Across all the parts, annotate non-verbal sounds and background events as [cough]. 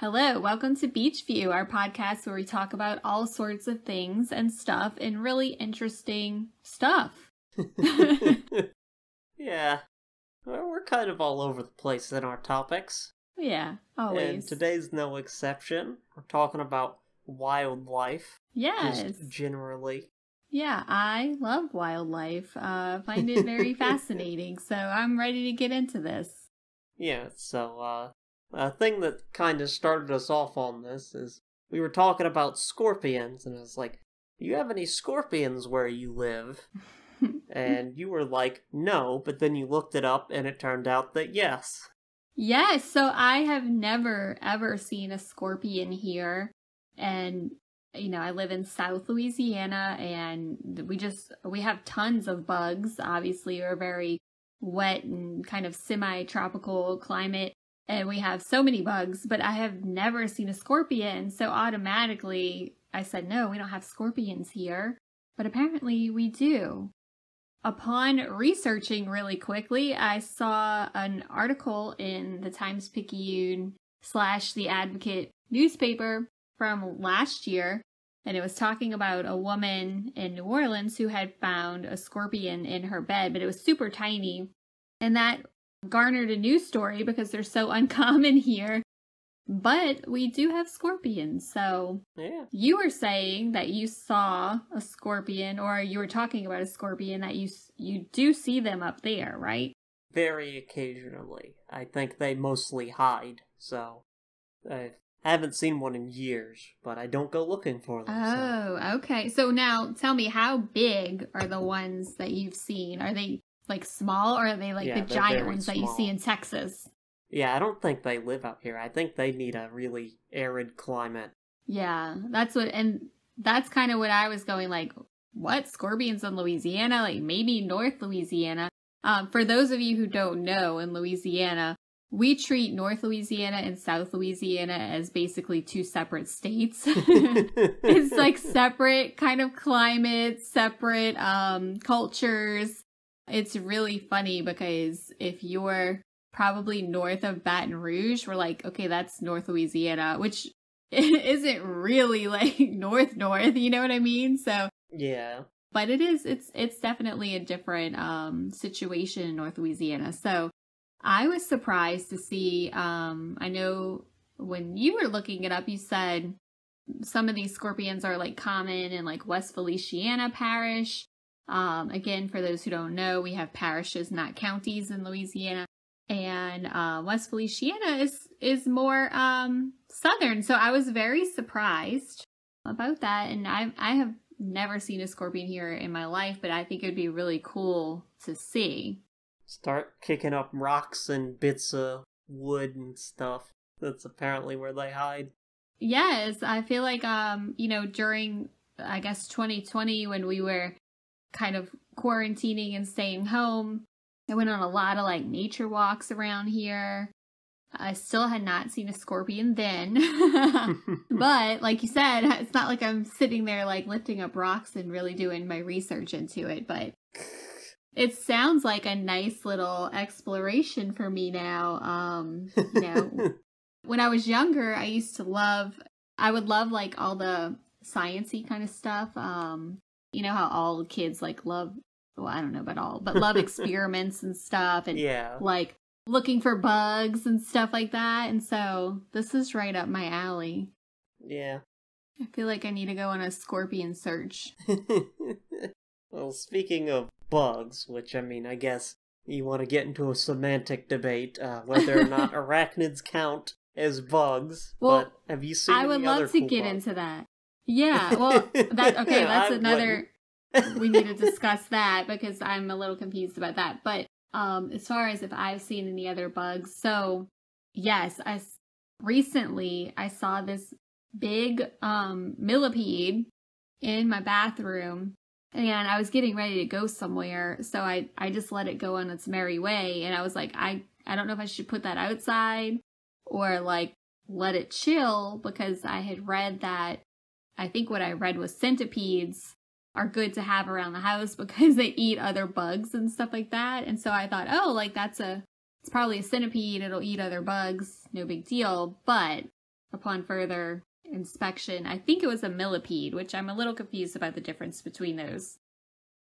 Hello, welcome to Beach View, our podcast where we talk about all sorts of things and stuff and really interesting stuff. [laughs] yeah. Well, we're kind of all over the place in our topics. [laughs] Yeah, always. And today's no exception. We're talking about wildlife. Yes. Just generally. Yeah, I love wildlife. Uh find it very [laughs] fascinating. So I'm ready to get into this. Yeah, so uh a thing that kind of started us off on this is we were talking about scorpions and I was like, "Do you have any scorpions where you live?" [laughs] and you were like, "No," but then you looked it up and it turned out that yes. Yes, so I have never ever seen a scorpion here and you know, I live in South Louisiana and we just we have tons of bugs. Obviously, we're very wet and kind of semi-tropical climate and we have so many bugs, but I have never seen a scorpion. So automatically I said, "No, we don't have scorpions here." But apparently we do. Upon researching really quickly, I saw an article in the Times Picayune slash the Advocate newspaper from last year, and it was talking about a woman in New Orleans who had found a scorpion in her bed, but it was super tiny. And that garnered a news story because they're so [laughs] uncommon here. But we do have scorpions. So Yeah. you were saying that you saw a scorpion or you were talking about a scorpion that you you do see them up there, right? Very occasionally. I think they mostly hide, so uh, I haven't seen one in years, but I don't go looking for them. so- Oh, okay. So now tell me how big are the ones that you've seen? Are they like small or are they like Yeah, the giant ones that you see in Texas? Yeah, I don't think they live up here. I think they need a really arid climate. Yeah, that's what, and that's kind of what I was going like, what? Scorpions in Louisiana? Like maybe North Louisiana. Um, for those of you who don't know, in Louisiana, we treat North Louisiana and South Louisiana as basically two separate states. [laughs] it's like [laughs] separate kind of climates, separate um cultures. It's really funny because if you're probably north of Baton Rouge, we're like, okay, that's North Louisiana, which [laughs] isn't really like [laughs] north north, you know what I mean? So yeah. but it is it's it's definitely a different um situation in North Louisiana. So I was surprised to see um I know when you were looking it up you said some of these scorpions are like common in like West Feliciana Parish. Um again for those who don't know, we have parishes not counties in Louisiana. And uh, West Feliciana is is more um southern. So I was very surprised about that and I I have never seen a scorpion here in my life, but I think it would be really cool to see. Start kicking up rocks and bits of wood and stuff. That's apparently where they hide. Yes, I feel like um, you know, during I guess 2020 when we were kind of quarantining and staying home, I went on a lot of like nature walks around here. I still had not seen a scorpion then. [laughs] [laughs] but like you said, it's not like I'm sitting there like lifting up rocks and really doing my research into it, but it sounds like a nice little exploration for me now. Um, you know, [laughs] when I was younger, I used to love I would love like all the sciency kind of stuff. Um, you know how all kids like love well, I don't know about all, but love [laughs] experiments and stuff and yeah. like looking for bugs and stuff like that. And so this is right up my alley. Yeah. I feel like I need to go on a scorpion search. [laughs] well, speaking of bugs, which I mean, I guess you want to get into a semantic debate uh, whether or not [laughs] arachnids count as bugs. Well, but have you seen? I would love to cool get bugs? into that. Yeah, well, that [laughs] okay, that's another we need to [laughs] discuss that because I'm a little confused about that. But um as far as if I've seen any other bugs, so yes, I recently I saw this big um millipede in my bathroom and I was getting ready to go somewhere, so I I just let it go on its merry way and I was like I I don't know if I should put that outside or like let it chill because I had read that I think what I read was centipedes are good to have around the house [laughs] because they eat other bugs and stuff like that. And so I thought, oh, like that's a, it's probably a centipede. It'll eat other bugs. No big deal. But upon further inspection, I think it was a millipede, which I'm a little confused about the difference between those.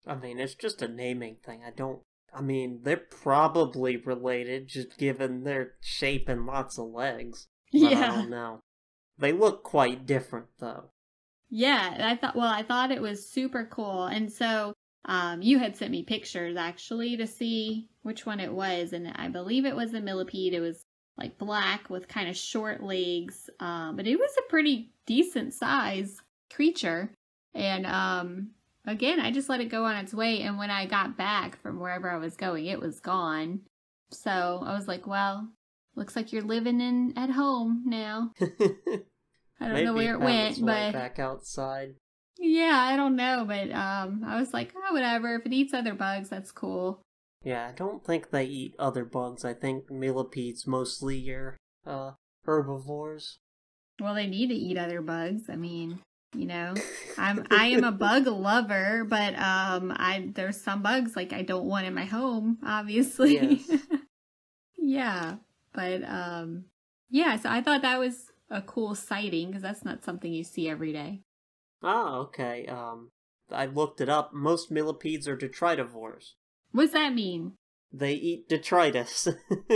I mean, it's just a naming thing. I don't. I mean, they're probably related, just given their shape and lots of legs. But I Yeah. don't know. They look quite different, though. Yeah, I thought well, I thought it was super cool. And so um you had sent me pictures actually to see which one it was and I believe it was a millipede. It was like black with kind of short legs. Um but it was a pretty decent size creature. And um again, I just let it go on its way and when I got back from wherever I was going, it was gone. So, I was like, well, looks like you're living in at home now. [laughs] I don't know where it went, but back outside. yeah, I don't know, but um, I was like, oh, whatever. If it eats other bugs, that's cool. Yeah, I don't think they eat other bugs. I think millipedes mostly are uh, herbivores. Well, they need to eat other bugs. I mean, you know, I'm [laughs] I am a bug lover, but um, I there's some bugs like I don't want in my home, obviously. Yes. [laughs] yeah, but um, yeah. So I thought that was a cool sighting because that's not something you see every day. Ah, okay. Um, I looked it up. Most millipedes are detritivores. What's that mean? They eat detritus. [laughs]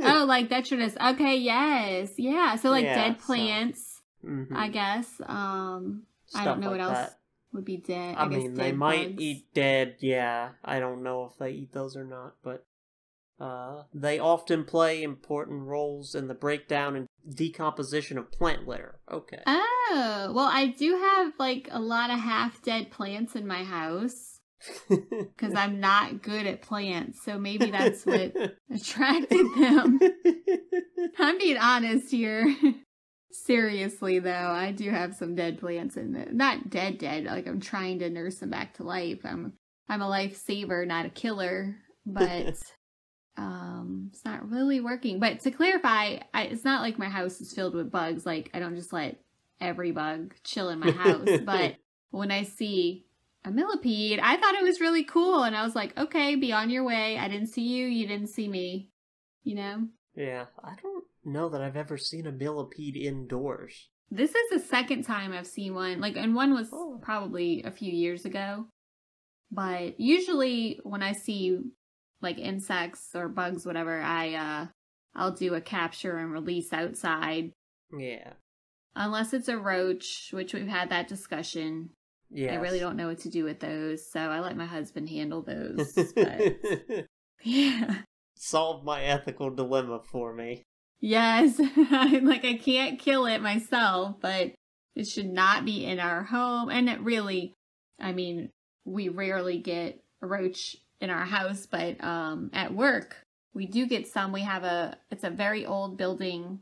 oh, like detritus. Okay, yes, yeah. So like Yeah, dead so- plants. Mhm. I guess. Um, I don't know like what else that. would be dead. I, I, mean, they might bugs. eat dead. Yeah, I don't know if they eat those or not, but uh, they often play important roles in the breakdown and decomposition of plant litter. Okay. Oh, well, I do have like a lot of half dead plants in my house [laughs] because I'm not good at plants. So maybe that's what [laughs] attracted them. I'm being honest here. Seriously, though, I do have some dead plants in it. Not dead, dead. Like I'm trying to nurse them back to life. I'm I'm a lifesaver, not a killer. But [laughs] um, it's not really working. But to clarify, I, it's not like my house is filled with bugs. Like I don't just let every bug chill in my house. [laughs] but when I see a millipede, I thought it was really cool, and I was like, okay, be on your way. I didn't see you. You didn't see me. You know. yeah, I don't know that I've ever seen a millipede indoors. This is the second time I've seen one. Like, and one was Oh. probably a few years ago. But usually when I see like insects or bugs, whatever, I uh I'll do a capture and release outside. Yeah. Unless it's a roach, which we've had that discussion. Yeah. I really don't know what to do with those, so I let my husband handle those. [laughs] but yeah. Solve my ethical dilemma for me. Yes, [laughs] like I can't kill it myself, but it should not be in our home. And it really, I mean, we rarely get a roach in our house, but um, at work we do get some. We have a, it's a very old building,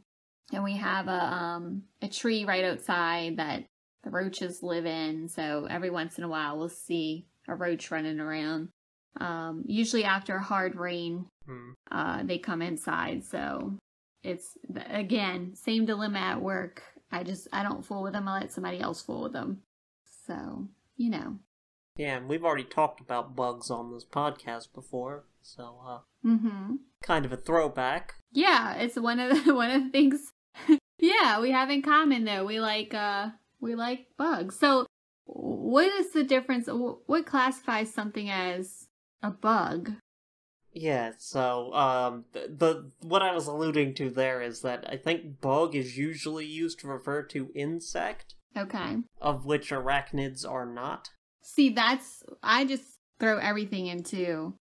and we have a um a tree right outside that the roaches live in. So every once in a while we'll see a roach running around. Um, usually after a hard rain, Hmm. uh, they come inside. So it's again same dilemma at work. I just I don't fool with them. I let somebody else fool with them. So you know. Yeah, and we've already talked about bugs on this podcast before, so uh, Mm-hmm. kind of a throwback. Yeah, it's one of the [laughs] one of the things. [laughs] yeah, we have in common though. We like uh we like bugs. So what is the difference? What classifies something as a bug? Yeah, so um, the, the what I was alluding to there is that I think bug is usually used to refer to insect, Okay. of which arachnids are not. See, that's I just throw everything into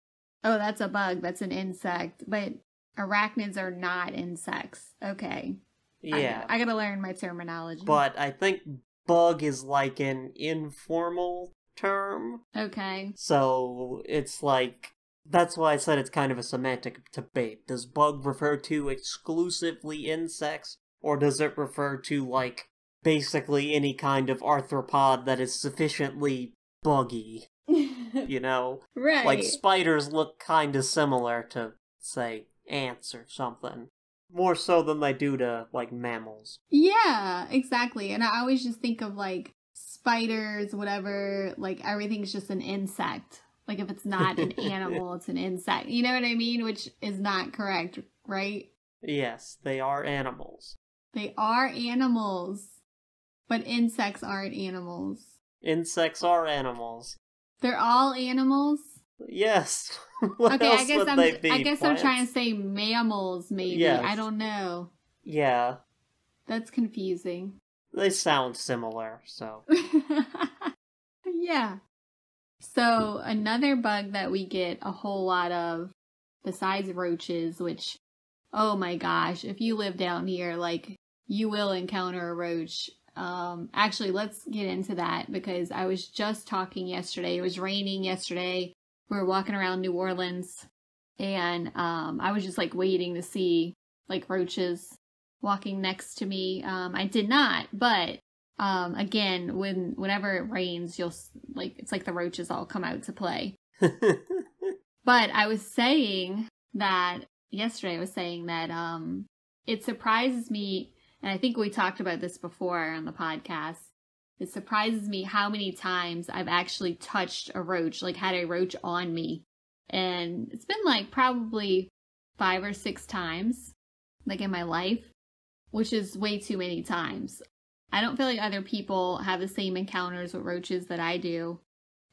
oh, that's a bug, that's an insect, but arachnids are not insects. Okay. I- Yeah, I, gotta learn my terminology. but I think bug is like an informal term, okay. so it's like that's why I said it's kind of a semantic debate. Does bug refer to exclusively insects, or does it refer to like basically any kind of arthropod that is sufficiently buggy? [laughs] You know, right. like spiders look kind of similar to say ants or something, more so than they do to like mammals. Yeah, exactly. And I always just think of like spiders, whatever, like everything's just an insect. Like if it's not an [laughs] animal, it's an insect. You know what I mean? Which is not correct, right? Yes, they are animals. They are animals, but insects aren't animals. Insects are animals. They're all animals. Yes. [laughs] what okay, else I guess would I'm. they be? I guess I'm trying to say mammals. Maybe Yes. I don't know. Yeah, That's confusing. they sound similar. So [laughs] yeah. So another bug that we get a whole lot of, besides roaches, which, oh my gosh, if you live down here, like you will encounter a roach. Um, actually, let's get into that because I was just talking yesterday. It was raining yesterday. We were walking around New Orleans, and um, I was just like waiting to see like roaches walking next to me. Um, I did not, but um, again, when whenever it rains, you'll like it's like the roaches all come out to play. [laughs] But I was saying that yesterday. I was saying that um, it surprises me, and I think we talked about this before on the podcast. It surprises me how many times I've actually touched a roach, like had a roach on me, and it's been like probably five or six times, like in my life, which is way too many times. I don't feel like other people have the same encounters with roaches that I do.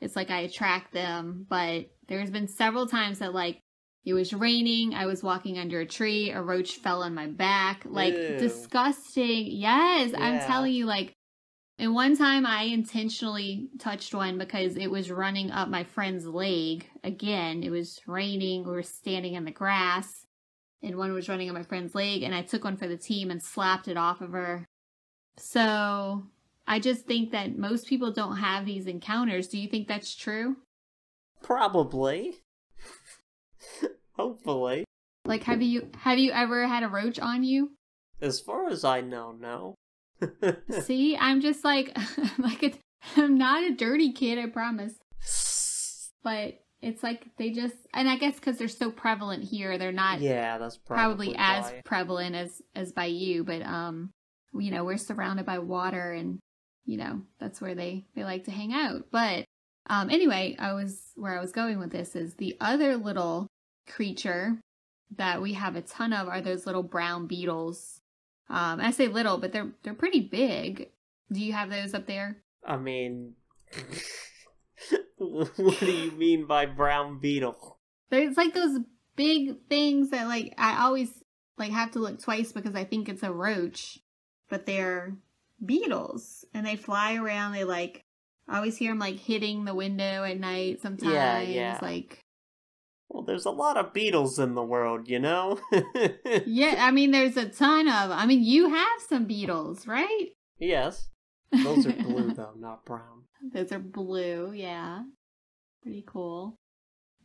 It's like I attract them, but there's been several times that like it was raining, I was walking under a tree, a roach fell on my back. Like Ew. disgusting. Yes, I'm telling you like and one time I intentionally touched one because it was running up my friend's leg. Again, it was raining, we were standing in the grass, and one was running up my friend's leg, and I took one for the team and slapped it off of her. So I just think that most people don't have these encounters. Do you think that's true? Probably. Hopefully. Like have you have you ever had a roach on you? As far as I know, no. [laughs] See, I'm just like [laughs] like a, I'm not a dirty kid, I promise. But it's like they just and I guess because they're so prevalent here, they're not yeah, that's probably, probably, as prevalent as as by you. But um, you know, we're surrounded by water, and you know that's where they they like to hang out. But um, anyway, I was where I was going with this is the other little creature that we have a ton of are those little brown beetles. Um, I say little, but they're they're pretty big. Do you have those up there? I mean, [laughs] what do you mean by brown beetle? There's like those big things that like I always like have to look twice because I think it's a roach, but they're beetles and they fly around. They like I always hear them like hitting the window at night sometimes. Yeah, yeah. Like there's a lot of beetles in the world, you know? [laughs] yeah, I mean there's a ton of. I mean you have some beetles, right? yes. Those are blue, though, [laughs] not brown. Those are blue, yeah. Pretty cool.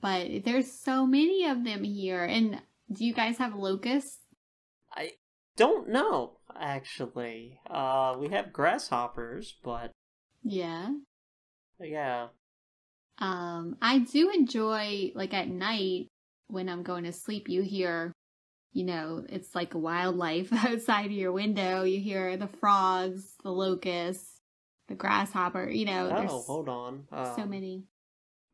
But there's so many of them here. And do you guys have locusts? I don't know, actually. Uh, we have grasshoppers, but Yeah. yeah. Um, I do enjoy like at night when I'm going to sleep, you hear, you know, it's like wildlife [laughs] outside of your window. You hear the frogs, the locusts, the grasshopper, you know, Oh, hold on. Um, so many.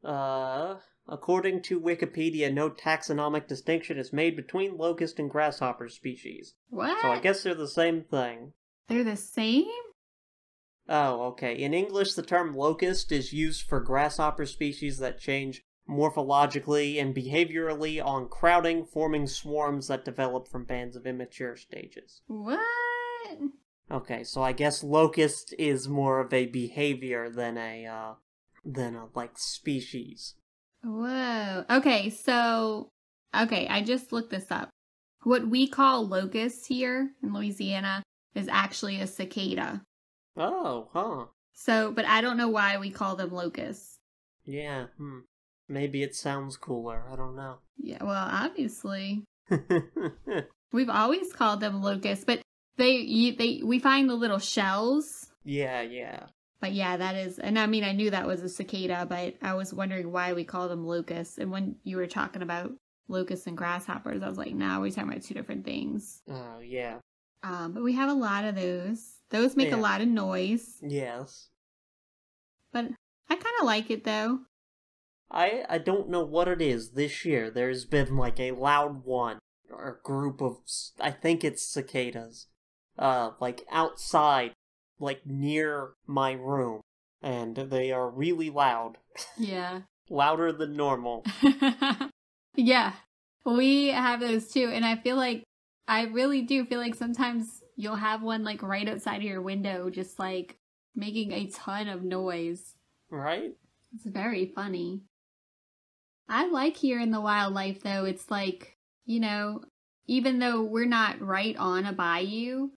Uh, according to Wikipedia, no taxonomic distinction is made between locust and grasshopper species. What? So I guess they're the same thing. They're the same? Oh, okay. In English, the term locust is used for grasshopper species that change morphologically and behaviorally on crowding, forming swarms that develop from bands of immature stages. What? Okay, so I guess locust is more of a behavior than a, uh, than a, like, species. Whoa. Okay, so okay, I just looked this up. What we call locusts here in Louisiana is actually a cicada. Oh, huh. So, but I don't know why we call them locusts. Yeah, hmm. Maybe it sounds cooler. I don't know. Yeah, well, obviously. [laughs] We've always called them locusts, but they you, they we find the little shells. yeah, yeah. But yeah, that is, and I mean, I knew that was a cicada, but I was wondering why we call them locusts. And when you were talking about locusts and grasshoppers, I was like, nah, we're talking about two different things. Oh, yeah. Um, but we have a lot of those. Those make Yeah. a lot of noise, Yes. but I kind of like it though. I I don't know what it is this year. There's been like a loud one or a group of I think it's cicadas. uh, like outside, like near my room, and they are really loud. Yeah. [laughs] Louder than normal. [laughs] yeah. We have those too. And I feel like, I really do feel like sometimes you'll have one like right outside of your window, just like making a ton of noise. Right? It's very funny. I like here in the wildlife though. It's like, you know, even though we're not right on a bayou,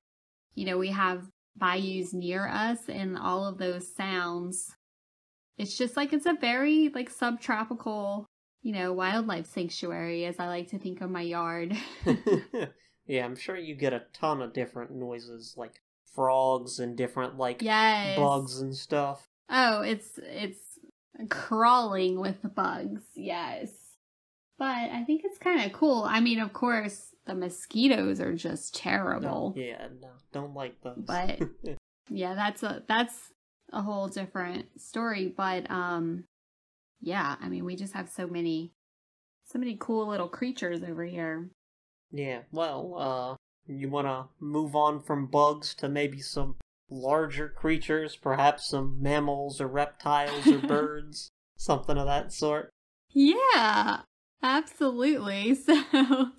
you know, we have bayous near us and all of those sounds. It's just like it's a very like subtropical, you know, wildlife sanctuary as I like to think of my yard. [laughs] [laughs] [laughs] yeah, I'm sure you get a ton of different noises like frogs and different like yes. bugs and stuff. Oh, it's it's crawling with bugs. Yes. But I think it's kind of cool. I mean, of course, the mosquitoes are just terrible. No, yeah, no, don't like those. But [laughs] yeah, that's a that's a whole different story. But um, yeah, I mean, we just have so many, so many cool little creatures over here. Yeah. Well, uh, you want to move on from bugs to maybe some larger creatures, perhaps some mammals or reptiles or [laughs] birds, something of that sort. Yeah, absolutely. [laughs] So,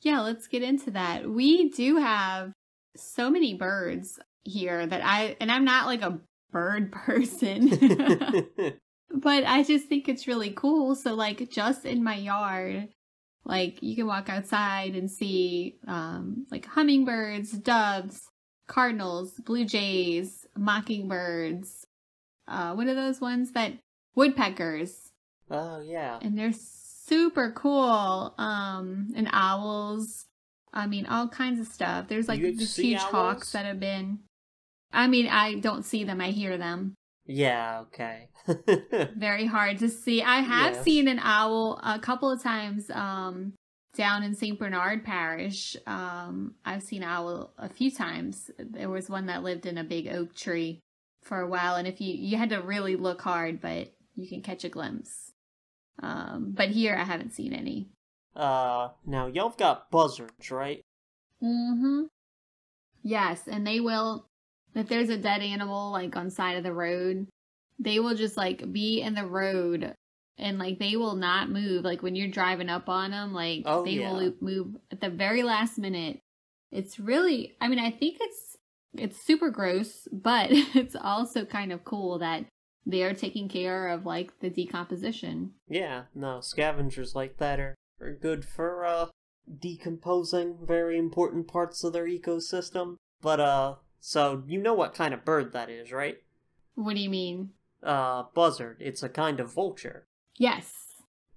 yeah, let's get into that. We do have so many birds here that I, and I'm not like a bird [laughs] person, but I just think it's really cool. So, like, just in my yard, like you can walk outside and see um, like hummingbirds, doves, cardinals, blue jays, mockingbirds. Uh, what are those ones that woodpeckers? Oh yeah, and they're super cool. Um, and owls. I mean, all kinds of stuff. There's like these huge owls? hawks that have been. I mean, I don't see them. I hear them. Yeah. Okay. [laughs] Very hard to see. I have yes. seen an owl a couple of times. Um, down in St. Bernard Parish, um, I've seen owl a few times. There was one that lived in a big oak tree for a while, and if you you had to really look hard, but you can catch a glimpse. Um, but here I haven't seen any. Uh, now y'all've got buzzards, right? Mm-hmm. Yes, and they will. If there's a dead animal like on side of the road, they will just like be in the road and like they will not move. Like when you're driving up on them like oh, they yeah. will move at the very last minute. It's really i mean i think it's it's super gross but [laughs] it's also kind of cool that they are taking care of like the decomposition. Yeah no scavengers like that are, are good for uh decomposing very important parts of their ecosystem. But uh so you know what kind of bird that is right what do you mean uh buzzard it's a kind of vulture Yes.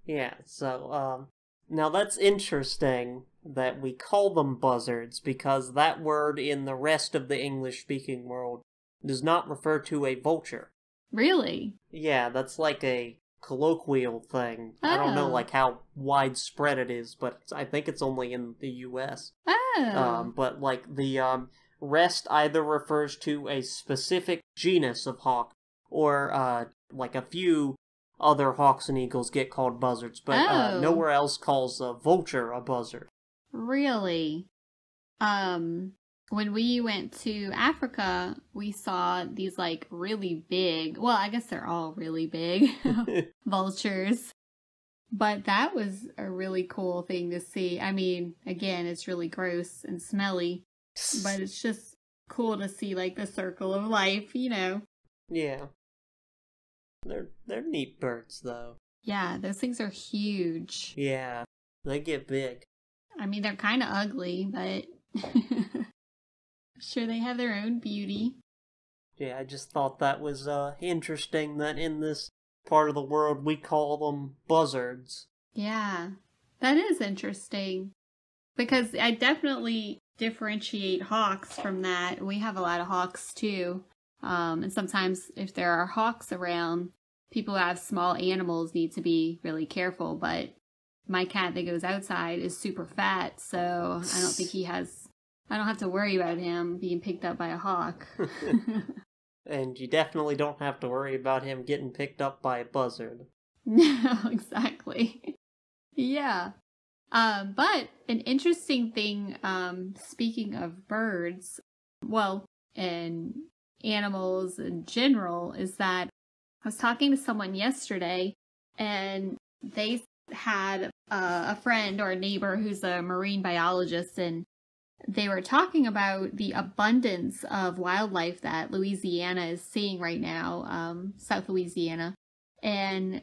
Yeah, so, um, now that's interesting that we call them buzzards because that word in the rest of the English speaking world does not refer to a vulture. Really? Yeah, that's like a colloquial thing. Oh. I don't know oh. like how widespread it is, but I think it's only in the US. Oh. Um, but like the um rest either refers to a specific genus of hawk or uh like a few other hawks and eagles get called buzzards, but uh, oh. uh, nowhere else calls a vulture a buzzard. Really? Um, when we went to Africa, we saw these like really big, well, I guess they're all really big [laughs] [laughs] vultures. But that was a really cool thing to see. I mean, again, it's really gross and smelly, but it's just cool to see like the circle of life, you know. Yeah. They're they're neat birds though. Yeah, those things are huge. Yeah, they get big. I mean, they're kind of ugly, but I'm [laughs] sure they have their own beauty. Yeah, I just thought that was uh interesting that in this part of the world we call them buzzards. Yeah. That is interesting. Because I definitely differentiate hawks from that. We have a lot of hawks too. Um, and sometimes if there are hawks around, people who have small animals need to be really careful. But my cat that goes outside is super fat, so I don't think he has. I don't have to worry about him being picked up by a hawk. [laughs] and you definitely don't have to worry about him getting picked up by a buzzard. [laughs] No, exactly. yeah. Um, but an interesting thing, um, speaking of birds, well, and animals in general, is that I was talking to someone yesterday and they had uh, a friend or a neighbor who's a marine biologist and they were talking about the abundance of wildlife that Louisiana is seeing right now, um, South Louisiana. And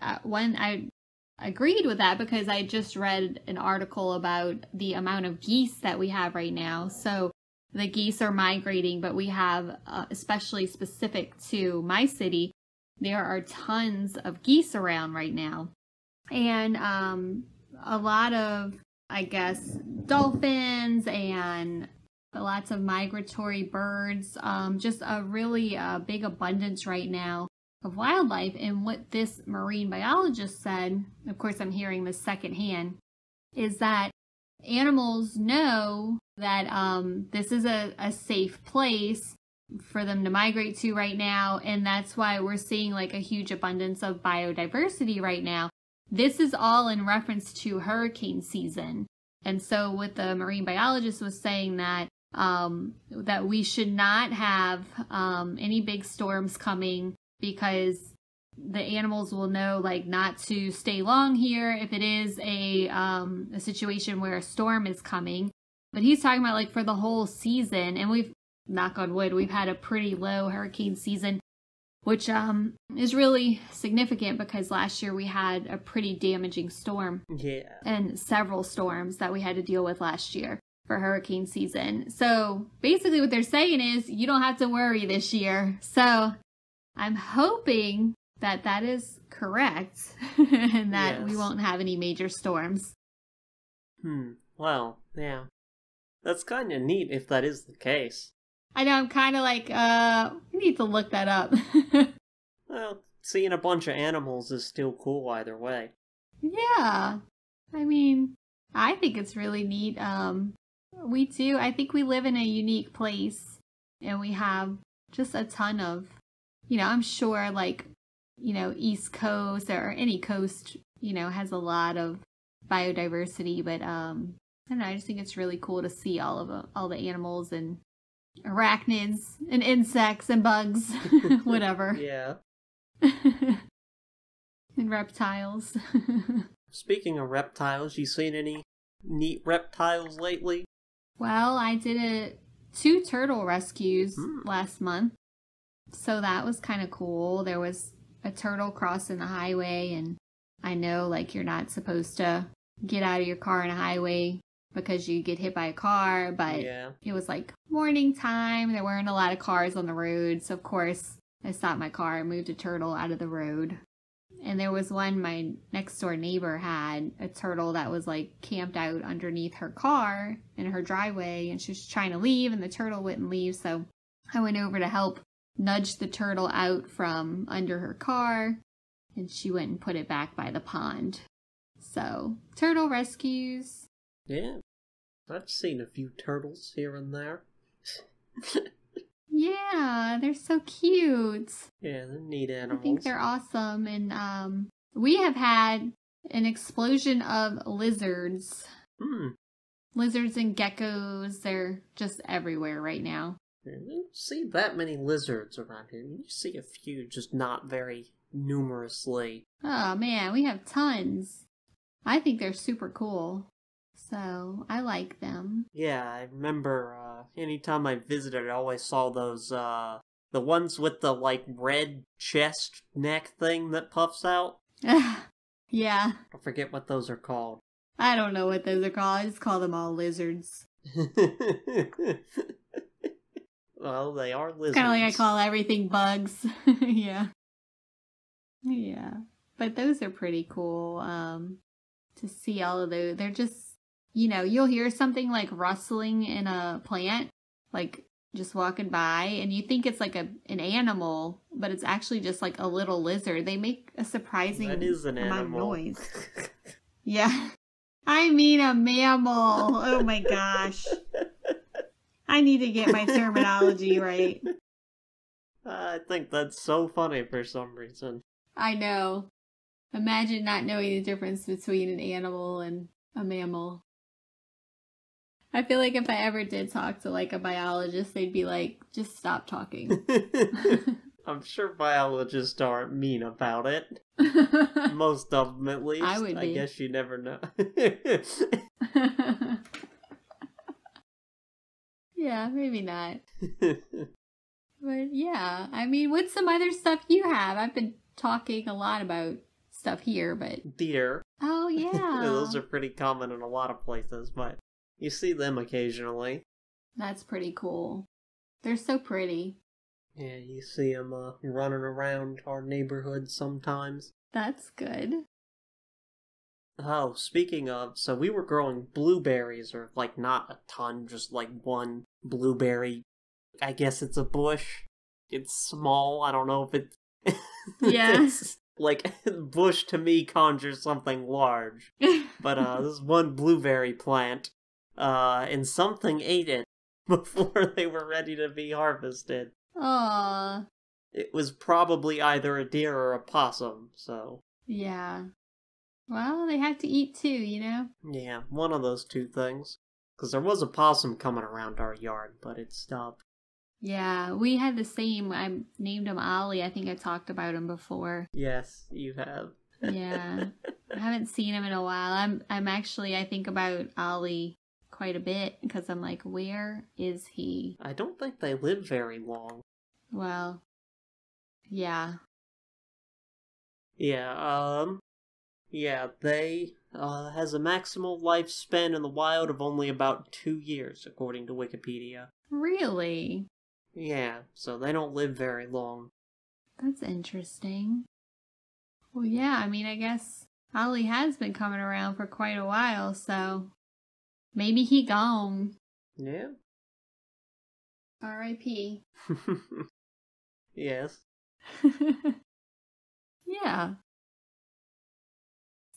uh, when I agreed with that because I just read an article about the amount of geese that we have right now. So the geese are migrating, but we have, uh, especially specific to my city, there are tons of geese around right now. And um, a lot of, I guess, dolphins and lots of migratory birds. Um, just a really uh, big abundance right now of wildlife. And what this marine biologist said, of course, I'm hearing this secondhand, is that animals know that um, this is a, a safe place for them to migrate to right now. And that's why we're seeing like a huge abundance of biodiversity right now. This is all in reference to hurricane season. And so what the marine biologist was saying that um, that we should not have um, any big storms coming because the animals will know like not to stay long here if it is a um, a situation where a storm is coming. But he's talking about like for the whole season, and we've knock on wood, we've had a pretty low hurricane season, which um is really significant because last year we had a pretty damaging storm. Yeah. And several storms that we had to deal with last year for hurricane season. So basically what they're saying is you don't have to worry this year. So I'm hoping that that is correct [laughs] and that yes. we won't have any major storms. Hmm. Well, yeah. That's kind of neat if that is the case. I know I'm kind of like, uh, we need to look that up. [laughs] well, seeing a bunch of animals is still cool either way. Yeah. I mean, I think it's really neat. Um, we do. I think we live in a unique place and we have just a ton of, you know, I'm sure like, you know, East Coast or any coast, you know, has a lot of biodiversity, but um, I don't know. I just think it's really cool to see all of all the animals and arachnids and insects and bugs, [laughs] whatever. [laughs] yeah. [laughs] and reptiles. Speaking of reptiles, you seen any neat reptiles lately? Well, I did a two turtle rescues mm. last month. So that was kind of cool. There was a turtle crossing the highway and I know like you're not supposed to get out of your car on a highway because you get hit by a car, but yeah. it was like morning time. There weren't a lot of cars on the road. So, of course, I stopped my car and moved a turtle out of the road. And there was one my next door neighbor had a turtle that was like camped out underneath her car in her driveway and she was trying to leave and the turtle wouldn't leave. So I went over to help nudge the turtle out from under her car and she went and put it back by the pond. So, turtle rescues, yeah, I've seen a few turtles here and there. [laughs] yeah, they're so cute. Yeah, they're neat animals. I think they're awesome, and um, we have had an explosion of lizards. Hmm. Lizards and geckos, they're just everywhere right now. You don't see that many lizards around here. You see a few, just not very numerously. Oh man, we have tons. I think they're super cool. So I like them. Yeah, I remember uh, anytime I visited, I always saw those, uh, the ones with the, like, red chest neck thing that puffs out. [laughs] yeah. I forget what those are called. I don't know what those are called. I just call them all lizards. [laughs] well, they are lizards. Kind of like I call everything bugs. [laughs] yeah. Yeah. But those are pretty cool. Um, to see all of those. They're just you know, you'll hear something like rustling in a plant, like just walking by, and you think it's like a an animal, but it's actually just like a little lizard. They make a surprising that is an amount animal. of noise. [laughs] yeah. [laughs] I mean a mammal. Oh my gosh. I need to get my terminology [laughs] right. I think that's so funny for some reason. I know. Imagine not knowing the difference between an animal and a mammal. I feel like if I ever did talk to like a biologist, they'd be like, just stop talking. [laughs] I'm sure biologists aren't mean about it. [laughs] Most of them, at least. I would Be. I guess you never know. Yeah, maybe not. [laughs] But yeah, I mean, what's some other stuff you have? I've been talking a lot about stuff here, but Deer. oh [laughs] yeah, Those are pretty common in a lot of places, but you see them occasionally. that's pretty cool. They're so pretty. Yeah, you see them uh, running around our neighborhood sometimes. That's good. Oh, speaking of, so we were growing blueberries, or like not a ton, just like one blueberry. I guess it's a bush. It's small. I don't know if [laughs] it's. Yeah. like [laughs] bush to me conjures something large, but uh, this [laughs] one blueberry plant, uh, and something ate it before they were ready to be harvested. Aw, It was probably either a deer or a possum, so yeah. Well, they have to eat too, you know. yeah, one of those two things. Because there was a possum coming around our yard, but it stopped. Yeah, we had the same. I named him Ollie. I think I talked about him before. Yes, you have. Yeah, [laughs] I haven't seen him in a while. I'm I'm actually I think about Ollie quite a bit because I'm like, where is he? I don't think they live very long. Well, yeah, Yeah, um, yeah, they, uh, has a maximal lifespan in the wild of only about two years, according to Wikipedia. really. Yeah, so they don't live very long. That's interesting. Well, yeah, I mean, I guess Ollie has been coming around for quite a while, so maybe he gone. Yeah? R.I.P. [laughs] yes. [laughs] yeah.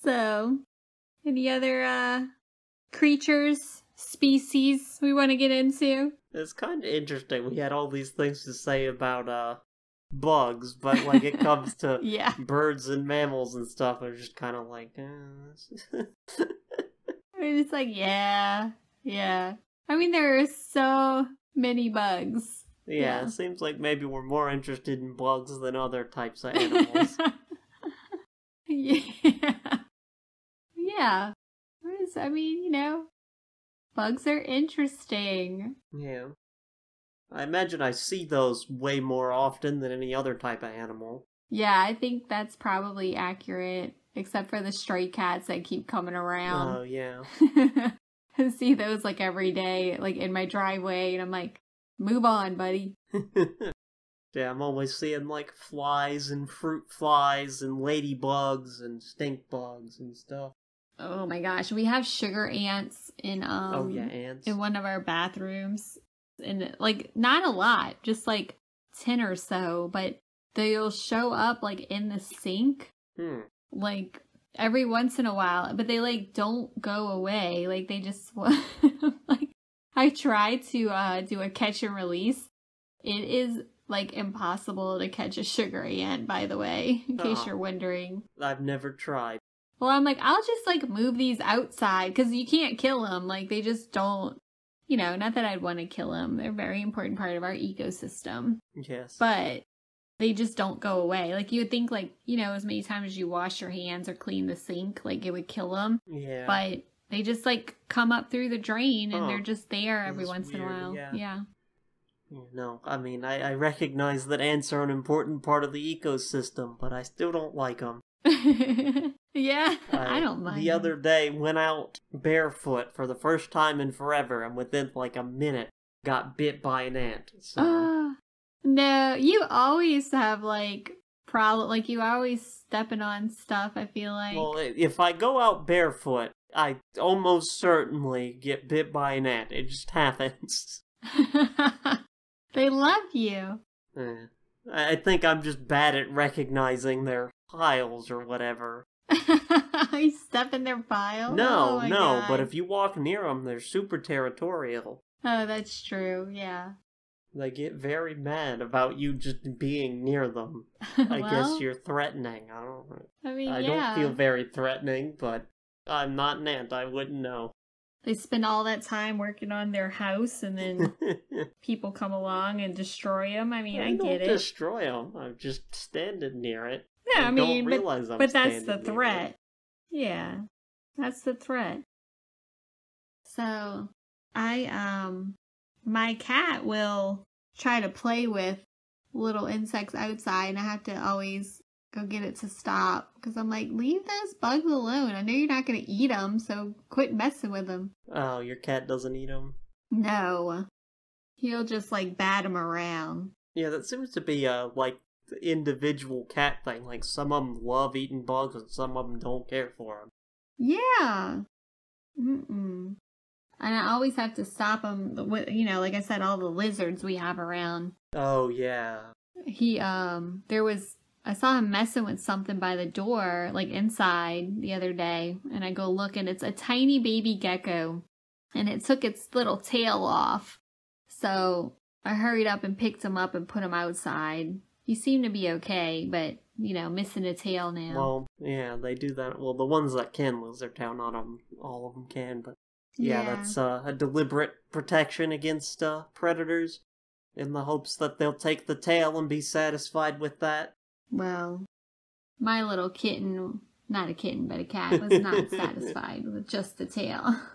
So, any other uh creatures, species we want to get into? It's kind of interesting. We had all these things to say about, uh, bugs, but like it comes to [laughs] Yeah. birds and mammals and stuff, they're just kind of like, eh, [laughs] I mean, it's like, yeah, yeah. I mean, there are so many bugs. yeah, Yeah. it seems like maybe we're more interested in bugs than other types of animals. [laughs] yeah. Yeah. I mean, you know, bugs are interesting. yeah. I imagine I see those way more often than any other type of animal. Yeah, I think that's probably accurate, except for the stray cats that keep coming oh, around. Oh, yeah. [laughs] I see those like every day, like in my driveway, and I'm like, move on, buddy. [laughs] yeah, I'm always seeing like flies and fruit flies and ladybugs and stink bugs and stuff. Oh my gosh, we have sugar ants in um oh, yeah, ants. in one of our bathrooms and like not a lot just like 10 or so but they'll show up like in the sink Hmm. like every once in a while but they like don't go away like they just [laughs] like i tried to uh do a catch and release it is like impossible to catch a sugar ant by the way in case Aw. you're wondering I've never tried. Well, I'm like, I'll just like move these outside because you can't kill them. Like they just don't, you know. Not that I'd want to kill them. They're a very important part of our ecosystem, Yes. but they just don't go away. Like you would think, like you know, as many times as you wash your hands or clean the sink, like it would kill them. yeah. But they just like come up through the drain and Huh. they're oh. just there every once in a while. yeah. yeah. Yeah, No, I mean, I, I recognize that ants are an important part of the ecosystem, but I still don't like them. [laughs] yeah, I don't mind. The other day, went out barefoot for the first time in forever, and within like a minute, got bit by an ant. So, Ah, no, you always have like problem. Like you always stepping on stuff. I feel like. well, if I go out barefoot, I almost certainly get bit by an ant. It just happens. [laughs] [laughs] they love you. Eh. I think I'm just bad at recognizing their piles or whatever. [laughs] you step in their pile. No, Oh no, but if you walk near them, they're super territorial. oh, that's true. Yeah. They get very mad about you just being near them. [laughs] I guess you're threatening. I don't. I mean, I yeah. don't feel very threatening, but I'm not an ant. I wouldn't know. they spend all that time working on their house and then [laughs] people come along and destroy them. I mean, I, I don't get it. destroy them. I'm just standing near it. No, I and mean, don't but, but that's the threat. Yeah, that's the threat. So, I um, my cat will try to play with little insects outside, and I have to always go get it to stop because I'm like, leave those bugs alone. I know you're not gonna eat them, so quit messing with them. Oh, your cat doesn't eat them. No, he'll just like bat them around. Yeah, that seems to be uh like individual cat thing. Like some of them love eating bugs, and some of them don't care for them. Yeah. Mm-mm. And I always have to stop him. With, you know, like I said, all the lizards we have around. Oh yeah. He, um, there was, I saw him messing with something by the door, like inside the other day. And I go look and it's a tiny baby gecko. And it took its little tail off. So I hurried up and picked him up and put him outside. He seemed to be okay, but, you know, missing a tail now. Well, yeah, they do that. Well, the ones that can lizard town, not 'em- all of them can, but yeah, that's uh, a deliberate protection against uh, predators, in the hopes that they'll take the tail and be satisfied with that. Well, my little kitten, not a kitten, but a cat, was not [laughs] satisfied with just the tail. [laughs]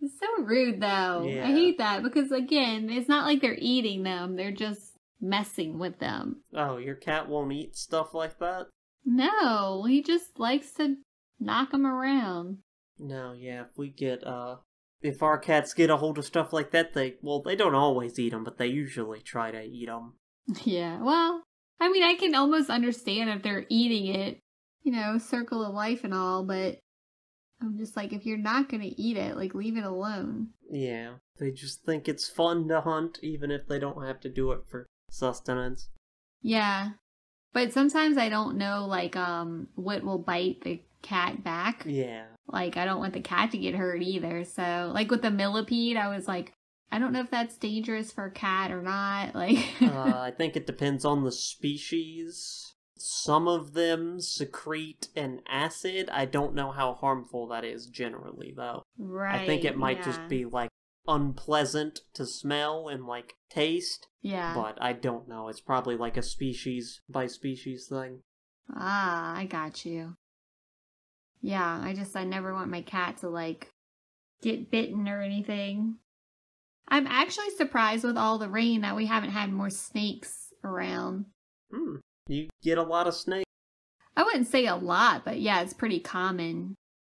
It's so rude, though. Yeah. I hate that because, again, it's not like they're eating them, they're just messing with them. Oh, your cat won't eat stuff like that? No, he just likes to knock them around. No, yeah, if we get, uh, if our cats get a hold of stuff like that, they, well, they don't always eat them, but they usually try to eat them. [laughs] Yeah, well, I mean, I can almost understand if they're eating it, you know, circle of life and all, but I'm just like, if you're not gonna eat it, like, leave it alone. Yeah, they just think it's fun to hunt, even if they don't have to do it for sustenance. Yeah. But sometimes I don't know like um what will bite the cat back. Yeah. Like I don't want the cat to get hurt either. So like with the millipede, I was like, I don't know if that's dangerous for a cat or not. [laughs] Like uh, I think it depends on the species. Some of them secrete an acid. I don't know how harmful that is generally, though. Right. I think it might yeah. just be like unpleasant to smell and like taste, Yeah. but I don't know. It's probably like a species by species thing. Ah, I got you. Yeah, I just I never want my cat to like get bitten or anything. I'm actually surprised with all the rain that we haven't had more snakes around. Hmm. You get a lot of snakes. I wouldn't say a lot, but yeah, it's pretty common.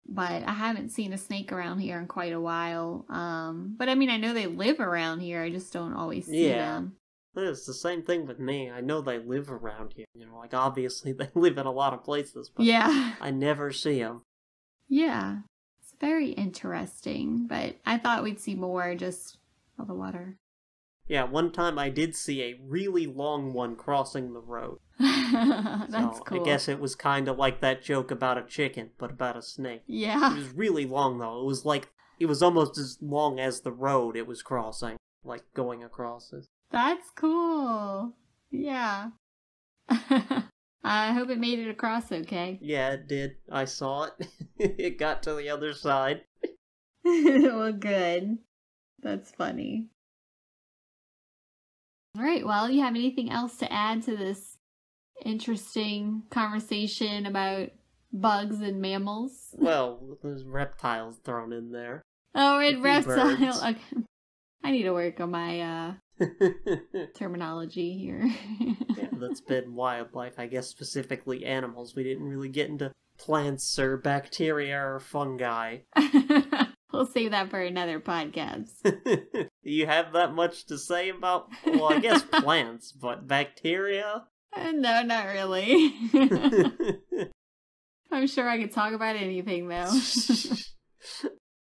But I haven't seen a snake around here in quite a while. Um, but I mean, I know they live around here. I just don't always see Yeah. them. It's the same thing with me. I know they live around here. You know, like obviously [laughs] they live in a lot of places, but Yeah, I never see them. yeah, it's very interesting. But I thought we'd see more just of the water. Yeah, one time I did see a really long one crossing the road. [laughs] That's so cool. I guess it was kind of like that joke about a chicken, but about a snake. Yeah. It was really long though. It was like it was almost as long as the road it was crossing, like going across it. that's cool. Yeah. [laughs] I hope it made it across okay. Yeah, it did. I saw it. [laughs] it got to the other side. well, good. That's funny. All right. Well, you have anything else to add to this interesting conversation about bugs and mammals? [laughs] Well, there's reptiles thrown in there. Oh, and few reptile. birds. Okay. I need to work on my uh, [laughs] terminology here. yeah, that's [laughs] been wildlife. I guess specifically animals. We didn't really get into plants or bacteria or fungi. We'll save that for another podcast. [laughs] You have that much to say about, well, I guess [laughs] plants, but bacteria? Uh, no, not really. [laughs] I'm sure I could talk about anything though.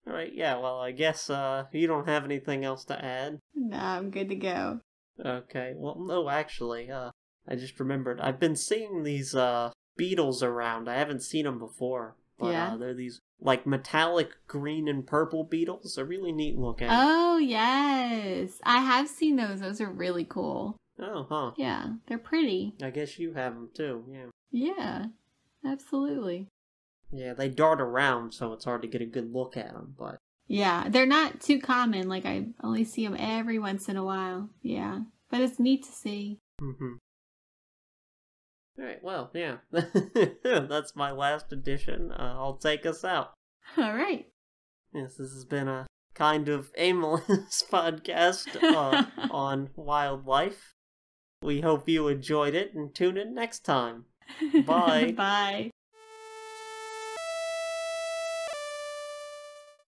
Alright, yeah, well, I guess uh, you don't have anything else to add. nah, I'm good to go. Okay, well, no, actually, uh, I just remembered. I've been seeing these, uh, beetles around. I haven't seen them before. But, Yeah? uh, they're these, like, metallic green and purple beetles. They're really neat looking. Oh, yes. I have seen those. Those are really cool. oh, huh. Yeah, they're pretty. I guess you have them too, yeah. Yeah, absolutely. Yeah, they dart around, so it's hard to get a good look at them, but. Yeah, they're not too common. Like, I only see them every once in a while. Yeah, but it's neat to see. Mm-hmm. All right, well, yeah. [laughs] That's my last edition. Uh, I'll take us out. All right. Yes, this has been a kind of aimless [laughs] podcast uh, [laughs] on wildlife. We hope you enjoyed it and tune in next time. Bye. Bye.